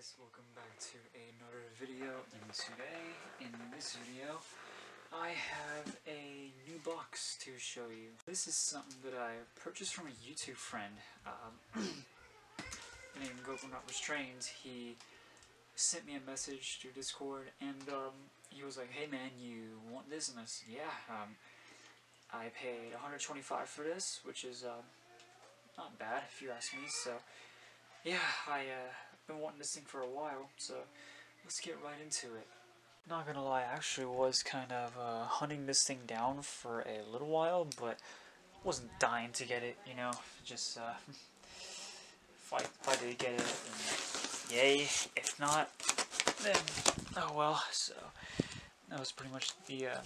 guys, welcome back to another video and today in this video I have a new box to show you. This is something that I purchased from a YouTube friend um, named Gopernoper's Trains. He sent me a message through Discord and um, he was like, hey man, you want this? And I said, yeah. Um, I paid 125 for this, which is uh, not bad if you ask me, so yeah, I uh, been wanting this thing for a while, so let's get right into it. Not gonna lie, I actually was kind of uh, hunting this thing down for a little while, but wasn't dying to get it, you know, just uh, if, I, if I did get it, yay, if not, then oh well, so that was pretty much the, uh,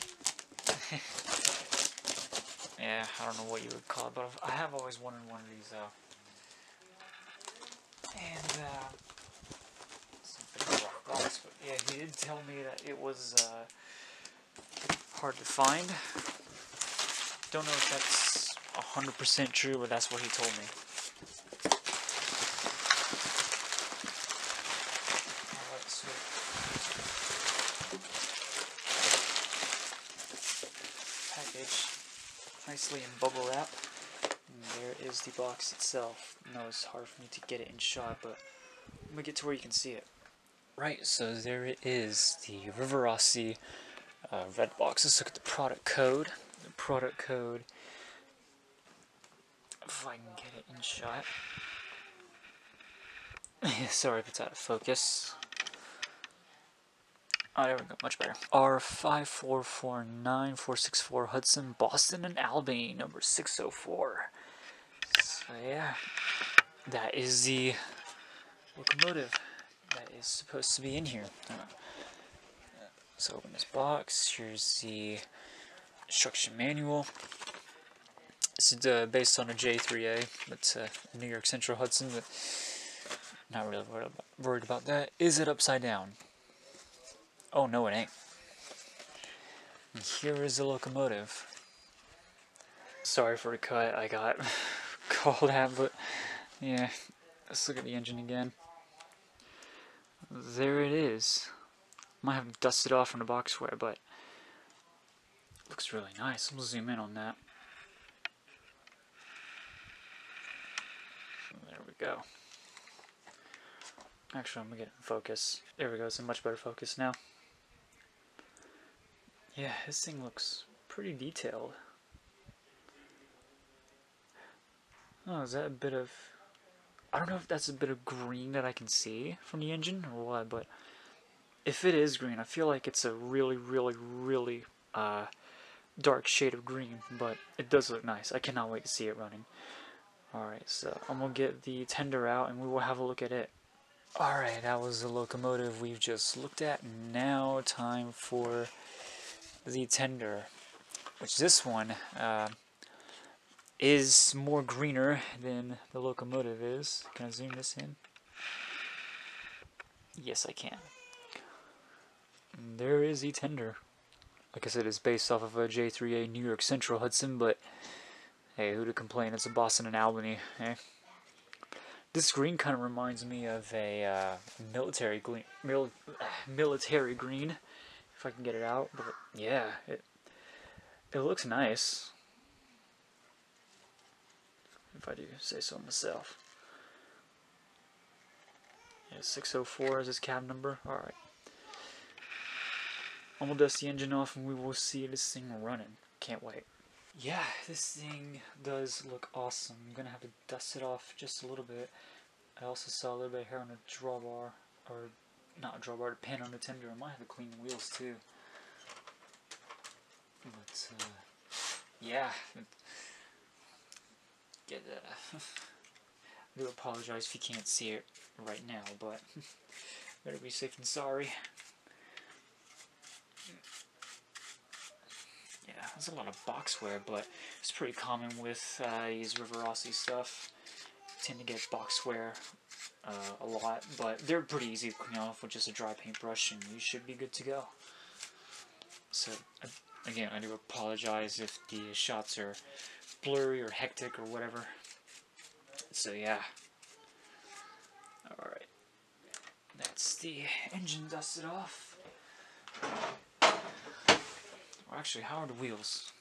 yeah, I don't know what you would call it, but I have always wanted one of these, though. And, uh, box, but yeah, he did tell me that it was uh, hard to find. Don't know if that's 100% true, but that's what he told me. Package nicely in bubble wrap. And there is the box itself. Know it's hard for me to get it in shot, but let me get to where you can see it. Right, so there it is, the Rivarossi uh, red box. Let's look at the product code. The product code, if I can get it in shot. Sorry if it's out of focus. Oh, there we go, much better. R5449464 Hudson, Boston, and Albany, number 604. So yeah, that is the locomotive is supposed to be in here. So open this box. Here's the instruction manual. This is uh, based on a J3A. That's uh, New York Central Hudson, but not really worried about, worried about that. Is it upside down? Oh, no, it ain't. And here is the locomotive. Sorry for the cut. I got called out, but yeah. Let's look at the engine again there it is. Might have dusted off from the boxware, but looks really nice. We'll zoom in on that. There we go. Actually, I'm gonna get in focus. There we go. It's in much better focus now. Yeah, this thing looks pretty detailed. Oh, is that a bit of I don't know if that's a bit of green that I can see from the engine or what, but if it is green, I feel like it's a really, really, really uh, dark shade of green, but it does look nice. I cannot wait to see it running. Alright, so I'm going to get the tender out and we will have a look at it. Alright, that was the locomotive we've just looked at. Now time for the tender, which this one, uh, is more greener than the locomotive is. Can I zoom this in? Yes, I can. There is the tender. Like I said, it's based off of a J3A New York Central Hudson, but hey, who to complain? It's a Boston and Albany, eh? This green kind of reminds me of a uh, military green, mil military green, if I can get it out. But yeah, it it looks nice if I do say so myself. Yeah, 604 is his cab number. Alright. I'm gonna dust the engine off and we will see this thing running. Can't wait. Yeah, this thing does look awesome. I'm gonna have to dust it off just a little bit. I also saw a little bit of hair on the drawbar, or not a drawbar, the pin on the tender. I might have to clean the wheels too. But, uh, yeah, get I do apologize if you can't see it right now, but better be safe than sorry. Yeah, there's a lot of boxware, but it's pretty common with uh, these Rivarossi stuff. tend to get boxware uh, a lot, but they're pretty easy to clean off with just a dry paintbrush, and you should be good to go. So, again, I do apologize if the shots are blurry or hectic or whatever. So yeah. Alright. That's the engine dusted off. Well, actually, how are the wheels?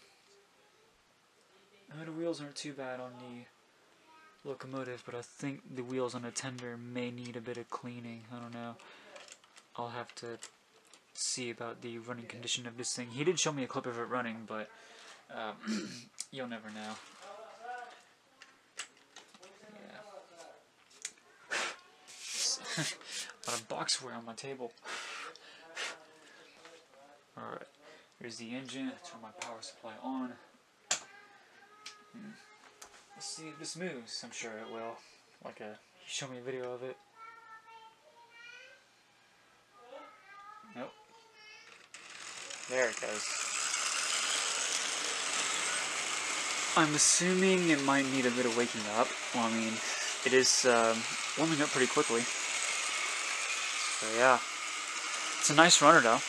Uh, the wheels aren't too bad on the locomotive, but I think the wheels on the tender may need a bit of cleaning. I don't know. I'll have to see about the running condition of this thing. He did show me a clip of it running, but um, you'll never know. Yeah. Got a boxware on my table. Alright, here's the engine. Turn my power supply on. Hmm. Let's see if this moves. I'm sure it will. Like a, show me a video of it. Nope. There it goes. I'm assuming it might need a bit of waking up. Well, I mean, it is um, warming up pretty quickly. So yeah. It's a nice runner though.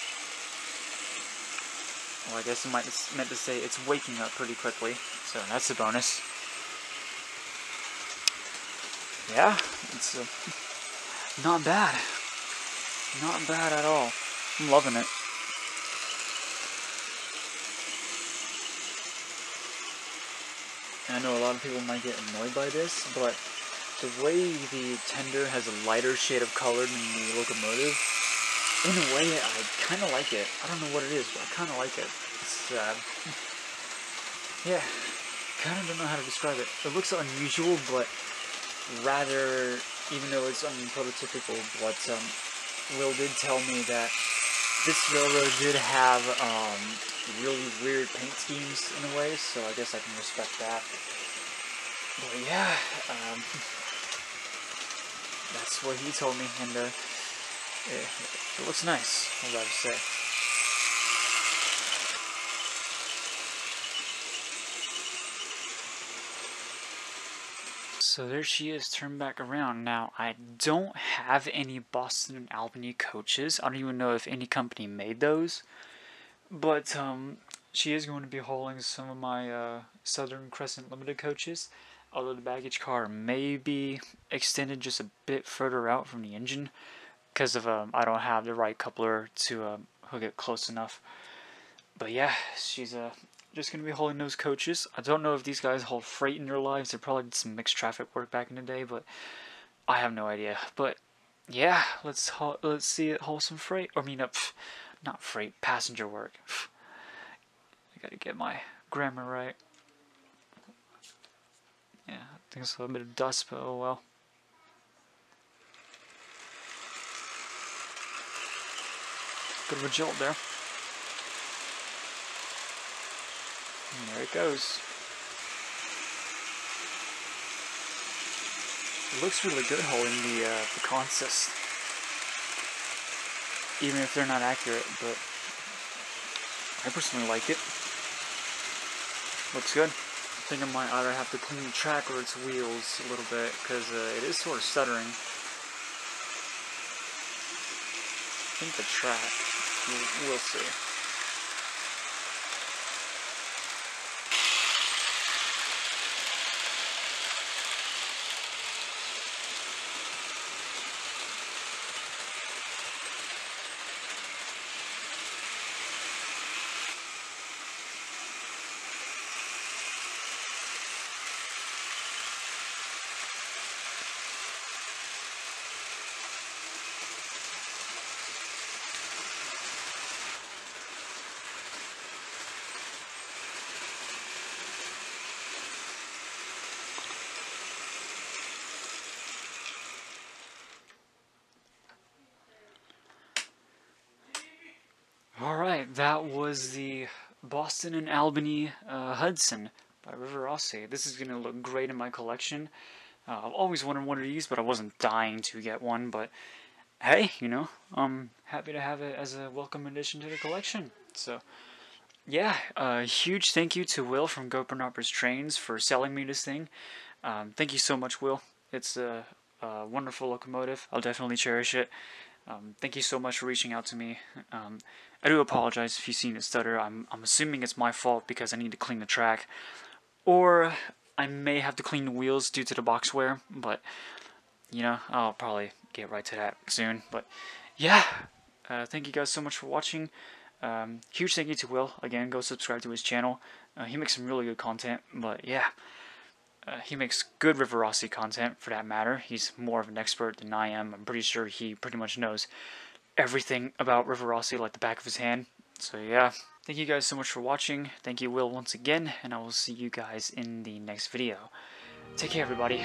Well, I guess it might meant to say it's waking up pretty quickly. So that's a bonus. Yeah, it's uh, not bad. Not bad at all. I'm loving it. I know a lot of people might get annoyed by this, but the way the tender has a lighter shade of color than the locomotive, in a way, I kind of like it. I don't know what it is, but I kind of like it. It's, uh, yeah, kind of don't know how to describe it. It looks unusual, but rather, even though it's unprototypical, but um, Will did tell me that this railroad did have um, really weird paint schemes in a way, so I guess I can respect that. But yeah, um, that's what he told me, and uh, it, it looks nice, as I would say. So there she is turned back around. Now, I don't have any Boston and Albany coaches. I don't even know if any company made those. But um, she is going to be hauling some of my uh, Southern Crescent Limited coaches. Although the baggage car may be extended just a bit further out from the engine because of um, I don't have the right coupler to um, hook it close enough. But yeah, she's a just going to be hauling those coaches. I don't know if these guys hauled freight in their lives. They probably did some mixed traffic work back in the day, but I have no idea. But yeah, let's haul, let's see it haul some freight. I mean, uh, pff, not freight, passenger work. I gotta get my grammar right. Yeah, I think it's a little bit of dust, but oh well. Good of a jolt there. And there it goes. It looks really good holding the, uh, the consist. Even if they're not accurate, but I personally like it. Looks good. I think I might either have to clean the track or its wheels a little bit, because uh, it is sort of stuttering. I think the track, we'll, we'll see. Alright, that was the Boston and Albany uh, Hudson by Rivarossi. This is going to look great in my collection. Uh, I've always wanted one of these, but I wasn't dying to get one. But hey, you know, I'm happy to have it as a welcome addition to the collection. So, yeah, a uh, huge thank you to Will from Gopernoper's Trains for selling me this thing. Um, thank you so much, Will. It's a, a, wonderful locomotive. I'll definitely cherish it. Um, thank you so much for reaching out to me. Um, I do apologize if you've seen it stutter. I'm, I'm assuming it's my fault because I need to clean the track. Or I may have to clean the wheels due to the box wear. But you know, I'll probably get right to that soon. But yeah, uh, thank you guys so much for watching. Um, huge thank you to Will. Again, go subscribe to his channel. Uh, he makes some really good content. But yeah, uh, he makes good Rivarossi content for that matter. He's more of an expert than I am. I'm pretty sure he pretty much knows everything about Rivarossi like the back of his hand. So yeah, thank you guys so much for watching. Thank you, Will, once again, and I will see you guys in the next video. Take care, everybody.